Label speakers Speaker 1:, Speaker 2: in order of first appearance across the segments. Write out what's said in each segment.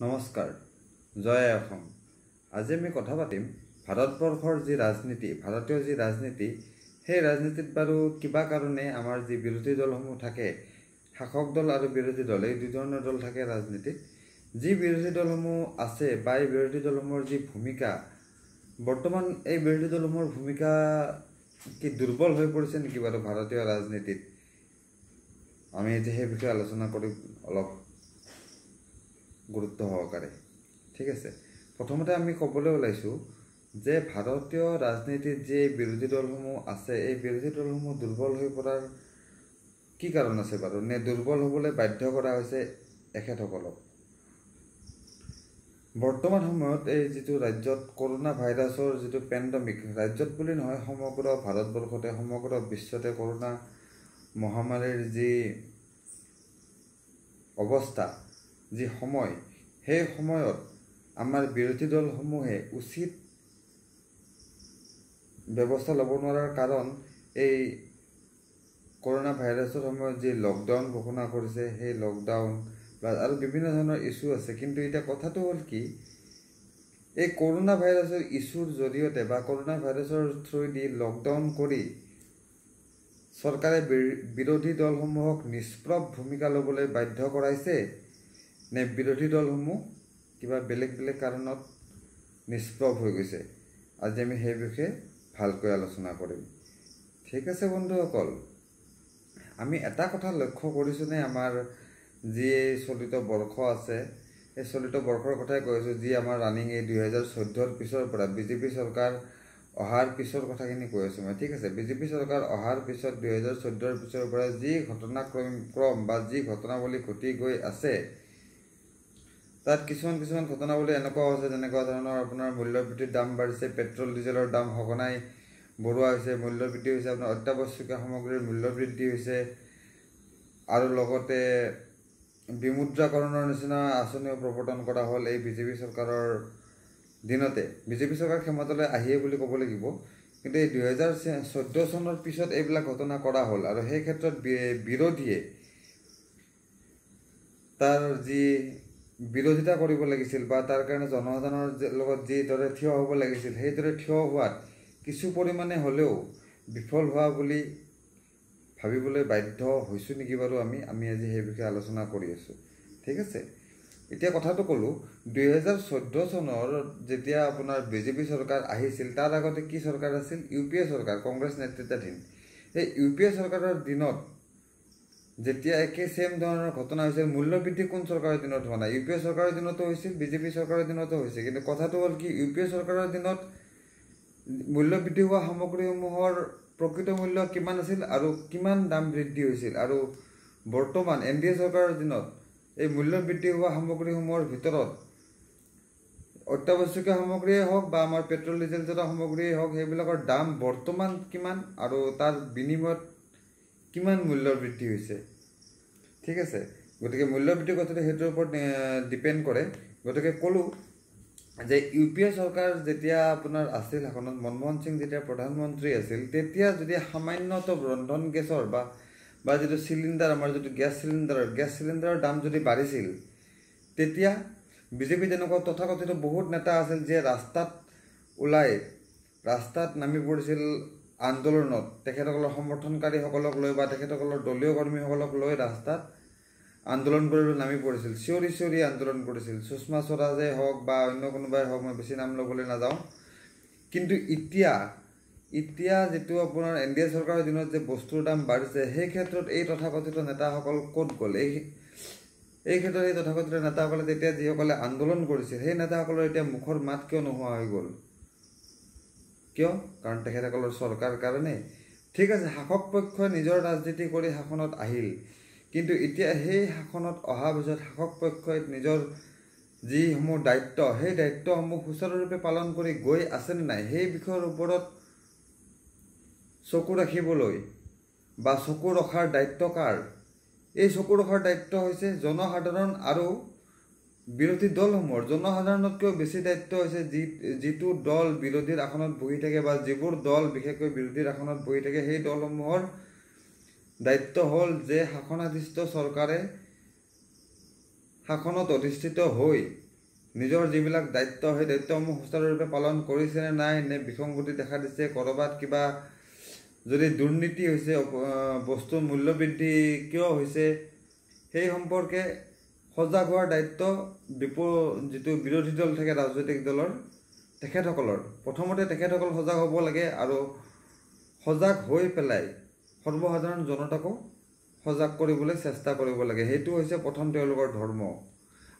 Speaker 1: নমস্কাৰ জয় অসম। আজি আমি কথা পাতিম ভাৰতবৰ্ষৰ যি ৰাজনীতি ভাৰতীয় যি ৰাজনীতি সেই ৰাজনীতিত বাৰু কিবা কাৰণে আমাৰ যি বিৰোধী দলসমূহ থাকে শাসক দল আৰু বিৰোধী দল এই দুই ধৰণৰ দল থাকে ৰাজনীতিত। যি বিৰোধী দলসমূহ আছে বা এই বিৰোধী দলসমূহৰ যি ভূমিকা বৰ্তমান এই বিৰোধী দলসমূহৰ ভূমিকা কি দুৰ্বল হৈ পৰিছে নেকি বাৰু ভাৰতীয় ৰাজনীতিত? আমি এতিয়া সেই বিষয়ে আলোচনা কৰিম অলপ। গুৰুত্ব সহকাৰে। ঠিক আছে? প্ৰথমতে আমি ক'বলৈ ওলাইছোঁ যে ভাৰতীয় ৰাজনীতিত যি বিৰোধী দলসমূহ আছে এই বিৰোধী দলসমূহ দুৰ্বল হৈ পৰাৰ কি কাৰণ আছে বাৰু? নে দুৰ্বল হ'বলৈ বাধ্য কৰা হৈছে এখেতসকলক? বৰ্তমান সময়ত এই যিটো ৰাজ্যত কৰোণা ভাইৰাছৰ যিটো পেণ্ডমিক ৰাজ্যত বুলি নহয় সমগ্ৰ ভাৰতবৰ্ষতে সমগ্ৰ বিশ্বতে কৰোণা মহামাৰীৰ যি অৱস্থা যি সময় সেই সময়ত আমাৰ বিৰোধী দলসমূহে উচিত ব্যৱস্থা ল'ব নোৱাৰাৰ কাৰণ এই কৰোণা ভাইৰাছৰ সময়ত যি লকডাউন ঘোষণা কৰিছে সেই লকডাউন বা আৰু বিভিন্ন ধৰণৰ ইছ্যু আছে। কিন্তু এতিয়া কথাটো হ'ল কি এই কৰোণা ভাইৰাছৰ ইছ্যুৰ জৰিয়তে বা কৰোণা ভাইৰাছৰ থ্ৰুৱেদি লকডাউন কৰি চৰকাৰে বিৰোধী দলসমূহক নিষ্প্ৰভ ভূমিকা ল'বলৈ বাধ্য কৰাইছে। নে বিৰোধী দলসমূহ কিবা বেলেগ বেলেগ কাৰণত নিষ্প্ৰভ হৈ গৈছে। আজি আমি সেই বিষয়ে ভালকৈ আলোচনা কৰিম। ঠিক আছে বন্ধুসকল আমি এটা কথা লক্ষ্য কৰিছোঁনে আমাৰ যি চলিত বৰ্ষ আছে এই চলিত বৰ্ষৰ কথাই কৈ আছোঁ যি আমাৰ ৰানিং এই দুহেজাৰ চৈধ্যৰ পিছৰ পৰা বিজেপি চৰকাৰ অহাৰ পিছৰ কথাখিনি কৈ আছোঁ মই। ঠিক আছে বিজেপি চৰকাৰ অহাৰ পিছত দুহেজাৰ চৈধ্যৰ পিছৰ পৰা যি ঘটনাক্ৰম ক্ৰম বা যি ঘটনাৱলী ঘটি গৈ আছে তাত কিছুমান কিছুমান ঘটনাৱলী এনেকুৱা হৈছে যেনেকুৱা ধৰণৰ আপোনাৰ মূল্যবৃদ্ধিৰ দাম বাঢ়িছে পেট্ৰল ডিজেলৰ দাম সঘনাই বঢ়োৱা হৈছে মূল্যবৃদ্ধি হৈছে আপোনাৰ অত্যাৱশ্যকীয় সামগ্ৰীৰ মূল্যবৃদ্ধি হৈছে আৰু লগতে বিমুদ্ৰাকৰণৰ নিচিনা আঁচনিও প্ৰৱৰ্তন কৰা হ'ল এই বিজেপি চৰকাৰৰ দিনতে। বিজেপি চৰকাৰ ক্ষমতালৈ আহিয়ে বুলি ক'ব লাগিব কিন্তু এই দুহেজাৰ চৈধ্য চনৰ পিছত এইবিলাক ঘটনা কৰা হ'ল আৰু সেই ক্ষেত্ৰত বিৰোধীয়ে তাৰ যি বিৰোধিতা কৰিব লাগিছিল বা তাৰ কাৰণে জনসাধাৰণৰ লগত যিদৰে থিয় হ'ব লাগিছিল সেইদৰে থিয় হোৱাত কিছু পৰিমাণে হ'লেও বিফল হোৱা বুলি ভাবিবলৈ বাধ্য হৈছোঁ নেকি বাৰু আমি আমি আজি সেই বিষয়ে আলোচনা কৰি আছোঁ। ঠিক আছে? এতিয়া কথাটো ক'লোঁ দুহেজাৰ চৈধ্য চনৰ যেতিয়া আপোনাৰ বিজেপি চৰকাৰ আহিছিল তাৰ আগতে কি চৰকাৰ আছিল? ইউ পি এ চৰকাৰ কংগ্ৰেছ নেতৃত্বাধীন। সেই ইউ পি এ চৰকাৰৰ দিনত যেতিয়া একে ছেম ধৰণৰ ঘটনা হৈছিল মূল্যবৃদ্ধি কোন চৰকাৰৰ দিনত হোৱা নাই? ইউ পি এ চৰকাৰৰ দিনতো হৈছিল বিজেপি চৰকাৰৰ দিনতো হৈছে কিন্তু কথাটো হ'ল কি ইউ পি এ চৰকাৰৰ দিনত মূল্যবৃদ্ধি হোৱা সামগ্ৰীসমূহৰ প্ৰকৃত মূল্য কিমান আছিল আৰু কিমান দাম বৃদ্ধি হৈছিল? আৰু বৰ্তমান এন ডি এ চৰকাৰৰ দিনত এই মূল্য বৃদ্ধি হোৱা সামগ্ৰীসমূহৰ ভিতৰত অত্যাৱশ্যকীয় সামগ্ৰীয়ে হওক বা আমাৰ পেট্ৰল ডিজেলজাত সামগ্ৰীয়ে হওক সেইবিলাকৰ দাম বৰ্তমান কিমান? আৰু তাৰ বিনিময়ত কিমান মূল্য বৃদ্ধি হৈছে? ঠিক আছে। গতিকে মূল্য বৃদ্ধি কথাটো সেইটোৰ ওপৰত ডিপেণ্ড কৰে। গতিকে ক'লোঁ যে ইউ পি এ চৰকাৰ যেতিয়া আপোনাৰ আছিল শাসনত মনমোহন সিং যেতিয়া প্ৰধানমন্ত্ৰী আছিল তেতিয়া যদি সামান্যতম ৰন্ধন গেছৰ বা বা যিটো চিলিণ্ডাৰ আমাৰ যিটো গেছ চিলিণ্ডাৰৰ গেছ চিলিণ্ডাৰৰ দাম যদি বাঢ়িছিল তেতিয়া বিজেপি তেনেকুৱা তথাকথিত বহুত নেতা আছিল যে ৰাস্তাত ওলাই ৰাস্তাত নামি পৰিছিল আন্দোলনত তেখেতসকলৰ সমৰ্থনকাৰীসকলক লৈ বা তেখেতসকলৰ দলীয় কৰ্মীসকলক লৈ ৰাস্তাত আন্দোলন কৰিবলৈ নামি পৰিছিল। চিঞৰি চিঞৰি আন্দোলন কৰিছিল। সুষমা স্বৰাজে হওক বা অন্য কোনোবাই হওক মই বেছি নাম ল'বলৈ নাযাওঁ। কিন্তু এতিয়া এতিয়া যিটো আপোনাৰ এন ডি এ চৰকাৰৰ দিনত যে বস্তুৰ দাম বাঢ়িছে সেই ক্ষেত্ৰত এই তথাকথিত নেতাসকল ক'ত গ'ল? এই এই ক্ষেত্ৰত এই তথাকথিত নেতাসকলে তেতিয়া যিসকলে আন্দোলন কৰিছিল সেই নেতাসকলৰ এতিয়া মুখৰ মাত কিয় নোহোৱা হৈ গ'ল? কিয়? কাৰণ তেখেতসকলৰ চৰকাৰ কাৰণে। ঠিক আছে শাসক পক্ষই নিজৰ ৰাজনীতি কৰি শাসনত আহিল। কিন্তু এতিয়া সেই শাসনত অহাৰ পিছত শাসক পক্ষই নিজৰ যিসমূহ দায়িত্ব সেই দায়িত্বসমূহ সুচাৰুৰূপে পালন কৰি গৈ আছেনে নাই সেই বিষয়ৰ ওপৰত চকু ৰাখিবলৈ বা চকু ৰখাৰ দায়িত্ব কাৰ? এই চকু ৰখাৰ দায়িত্ব হৈছে জনসাধাৰণ আৰু বিৰোধী দলসমূহৰ জনসাধাৰণতকৈও বেছি দায়িত্ব হৈছে যি যিটো দল বিৰোধীৰ আসনত বহি থাকে বা যিবোৰ দল বিশেষকৈ বিৰোধীৰ আসনত বহি থাকে সেই দলসমূহৰ দায়িত্ব হ'ল যে শাসনাধিষ্ঠ চৰকাৰে শাসনত অধিষ্ঠিত হৈ নিজৰ যিবিলাক দায়িত্ব সেই দায়িত্বসমূহ সুচাৰুৰূপে পালন কৰিছেনে নাই নে বিসংগতি দেখা দিছে ক'ৰবাত কিবা যদি দুৰ্নীতি হৈছে বস্তুৰ মূল্যবৃদ্ধি কিয় হৈছে সেই সম্পৰ্কে সজাগ হোৱাৰ দায়িত্ব বিপ যিটো বিৰোধী দল থাকে ৰাজনৈতিক দলৰ তেখেতসকলৰ। প্ৰথমতে তেখেতসকল সজাগ হ'ব লাগে আৰু সজাগ হৈ পেলাই সৰ্বসাধাৰণ জনতাকো সজাগ কৰিবলৈ চেষ্টা কৰিব লাগে। সেইটো হৈছে প্ৰথম তেওঁলোকৰ ধৰ্ম।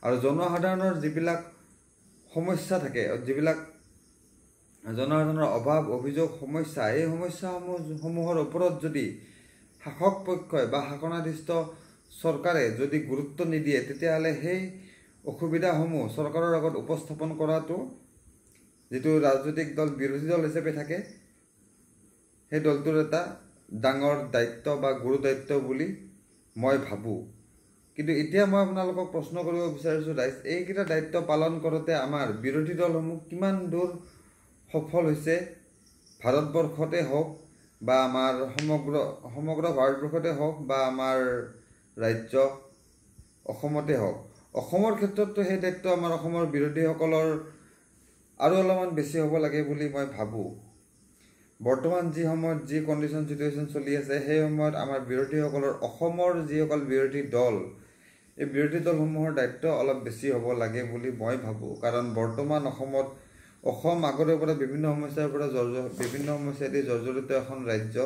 Speaker 1: আৰু জনসাধাৰণৰ যিবিলাক সমস্যা থাকে যিবিলাক জনসাধাৰণৰ অভাৱ অভিযোগ সমস্যা এই সমস্যাসমূহ সমূহৰ ওপৰত যদি শাসক পক্ষই বা শাসনাধীষ্ঠ চৰকাৰে যদি গুৰুত্ব নিদিয়ে তেতিয়াহ'লে সেই অসুবিধাসমূহ চৰকাৰৰ আগত উপস্থাপন কৰাটো যিটো ৰাজনৈতিক দল বিৰোধী দল হিচাপে থাকে সেই দলটোৰ এটা ডাঙৰ দায়িত্ব বা গুৰু দায়িত্ব বুলি মই ভাবোঁ। কিন্তু এতিয়া মই আপোনালোকক প্ৰশ্ন কৰিব বিচাৰিছোঁ ৰাইজ এইকেইটা দায়িত্ব পালন কৰোঁতে আমাৰ বিৰোধী দলসমূহ কিমান দূৰ সফল হৈছে? ভাৰতবৰ্ষতে হওক বা আমাৰ সমগ্ৰ সমগ্ৰ ভাৰতবৰ্ষতে হওক বা আমাৰ ৰাজ্য অসমতে হওক। অসমৰ ক্ষেত্ৰততো সেই দায়িত্ব আমাৰ অসমৰ বিৰোধীসকলৰ আৰু অলপমান বেছি হ'ব লাগে বুলি মই ভাবোঁ। বৰ্তমান যি সময়ত যি কণ্ডিশ্যন চিটুৱেশ্যন চলি আছে সেই সময়ত আমাৰ বিৰোধীসকলৰ অসমৰ যিসকল বিৰোধী দল এই বিৰোধী দলসমূহৰ দায়িত্ব অলপ বেছি হ'ব লাগে বুলি মই ভাবোঁ। কাৰণ বৰ্তমান অসমত অসম আগৰে পৰা বিভিন্ন সমস্যাৰ পৰা জৰ্জৰ বিভিন্ন সমস্যাদি জৰ্জৰিত এখন ৰাজ্য।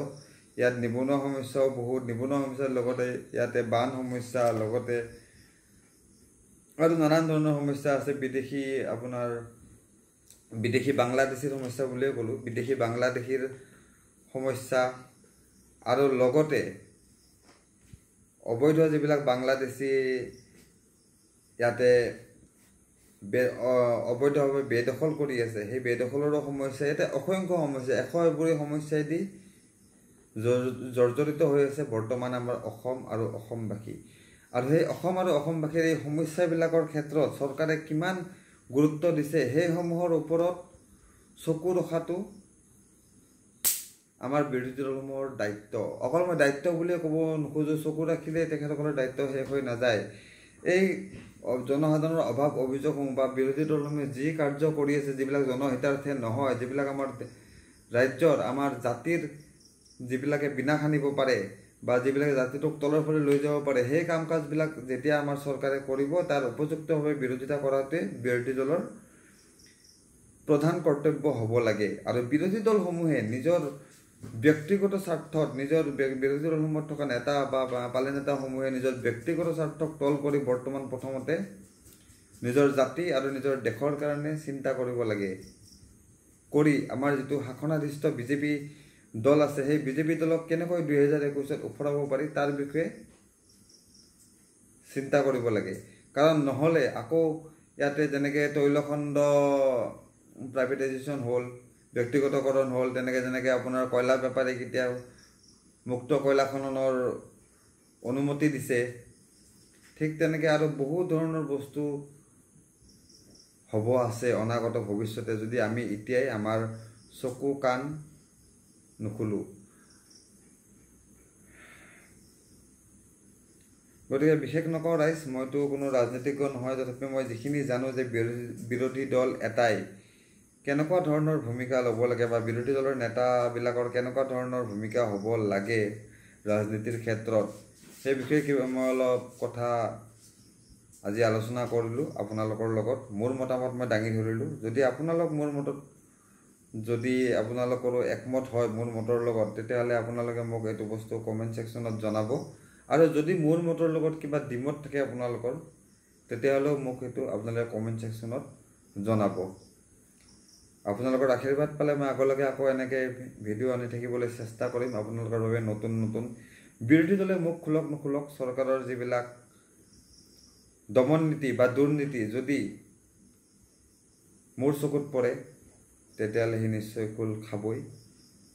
Speaker 1: ইয়াত নিবনুৱা সমস্যাও বহুত নিবনুৱা সমস্যাৰ লগতে ইয়াতে বান সমস্যা লগতে আৰু নানান ধৰণৰ সমস্যা আছে। বিদেশী আপোনাৰ বিদেশী বাংলাদেশীৰ সমস্যা বুলিয়ে ক'লোঁ। বিদেশী বাংলাদেশীৰ সমস্যা আৰু লগতে অবৈধ যিবিলাক বাংলাদেশী ইয়াতে অবৈধভাৱে বেদখল কৰি আছে সেই বেদখলৰো সমস্যা ইয়াতে অসংখ্য সমস্যা এশ এবোৰী সমস্যাইদি জৰ্জৰিত হৈ আছে বৰ্তমান আমাৰ অসম আৰু অসমবাসী। আৰু সেই অসম আৰু অসমবাসীৰ এই সমস্যাবিলাকৰ ক্ষেত্ৰত চৰকাৰে কিমান গুৰুত্ব দিছে সেইসমূহৰ ওপৰত চকু ৰখাটো আমাৰ বিৰোধী দলসমূহৰ দায়িত্ব। অকল মই দায়িত্ব বুলিয়ে ক'ব নোখোজোঁ চকু ৰাখিলে তেখেতসকলৰ দায়িত্ব শেষ হৈ নাযায়। এই জনসাধাৰণৰ অভাৱ অভিযোগসমূহ বা বিৰোধী দলসমূহে যি কাৰ্য কৰি আছে যিবিলাক জনহিতাৰ্থে নহয় যিবিলাক আমাৰ ৰাজ্যৰ আমাৰ জাতিৰ যিবিলাকে বিনাশ আনিব পাৰে বা যিবিলাকে জাতিটোক তলৰ ফালে লৈ যাব পাৰে সেই কাম কাজবিলাক যেতিয়া আমাৰ চৰকাৰে কৰিব তাৰ উপযুক্তভাৱে বিৰোধিতা কৰাটোৱে বিৰোধী দলৰ প্ৰধান কৰ্তব্য হ'ব লাগে। আৰু বিৰোধী দলসমূহে নিজৰ ব্যক্তিগত স্বাৰ্থত নিজৰ বিৰোধী দলসমূহত থকা নেতা বা পালে নেতাসমূহে নিজৰ ব্যক্তিগত স্বাৰ্থক তল কৰি বৰ্তমান প্ৰথমতে নিজৰ জাতি আৰু নিজৰ দেশৰ কাৰণে চিন্তা কৰিব লাগে। কৰি আমাৰ যিটো শাসনাধীষ্ঠ বিজেপি দল আছে সেই বিজেপি দলক কেনেকৈ দুহেজাৰ একৈছত ওফৰাব পাৰি তাৰ বিষয়ে চিন্তা কৰিব লাগে। কাৰণ নহ'লে আকৌ ইয়াতে যেনেকৈ তৈলখণ্ড প্ৰাইভেটাইজেশ্যন হ'ল ব্যক্তিগতকৰণ হ'ল তেনেকৈ যেনেকৈ আপোনাৰ কয়লা বেপাৰীক এতিয়া মুক্ত কয়লা খননৰ অনুমতি দিছে ঠিক তেনেকৈ আৰু বহু ধৰণৰ বস্তু হ'ব আছে অনাগত ভৱিষ্যতে যদি আমি এতিয়াই আমাৰ চকু কাণ নুখুলোঁ গতিকে বিশেষ নকওঁ ৰাইজ মইতো কোনো ৰাজনীতিজ্ঞ নহয় তথাপি মই যিখিনি জানো যে বিৰোধী দল এটাই কেনেকুৱা ধৰণৰ ভূমিকা ল'ব লাগে বা বিৰোধী দলৰ নেতাবিলাকৰ কেনেকুৱা ধৰণৰ ভূমিকা হ'ব লাগে ৰাজনীতিৰ ক্ষেত্ৰত সেই বিষয়ে কিবা মই অলপ কথা আজি আলোচনা কৰিলোঁ। আপোনালোকৰ লগত মোৰ মতামত মই দাঙি ধৰিলোঁ। যদি আপোনালোক মোৰ মতত যদি আপোনালোকৰো একমত হয় মোৰ মতৰ লগত তেতিয়াহ'লে আপোনালোকে মোক এইটো বস্তু কমেণ্ট ছেকশ্যনত জনাব। আৰু যদি মোৰ মতৰ লগত কিবা ডিমত থাকে আপোনালোকৰ তেতিয়াহ'লেও মোক সেইটো আপোনালোকে কমেণ্ট ছেকশ্যনত জনাব। আপোনালোকৰ আশীৰ্বাদ পালে মই আগলৈকে আকৌ এনেকৈ ভিডিঅ' আনি থাকিবলৈ চেষ্টা কৰিম। আপোনালোকৰ বাবে নতুন নতুন বিৰোধী দলে মুখ খোলক নোখোলক চৰকাৰৰ যিবিলাক দমন নীতি বা দুৰ্নীতি যদি মোৰ চকুত পৰে তেতিয়াহ'লে সি নিশ্চয় খোল খাবই।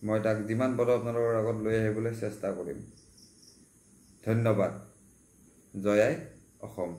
Speaker 1: মই তাক যিমান পাৰোঁ আপোনালোকৰ আগত লৈ আহিবলৈ চেষ্টা কৰিম। ধন্যবাদ। জয়াই অসম।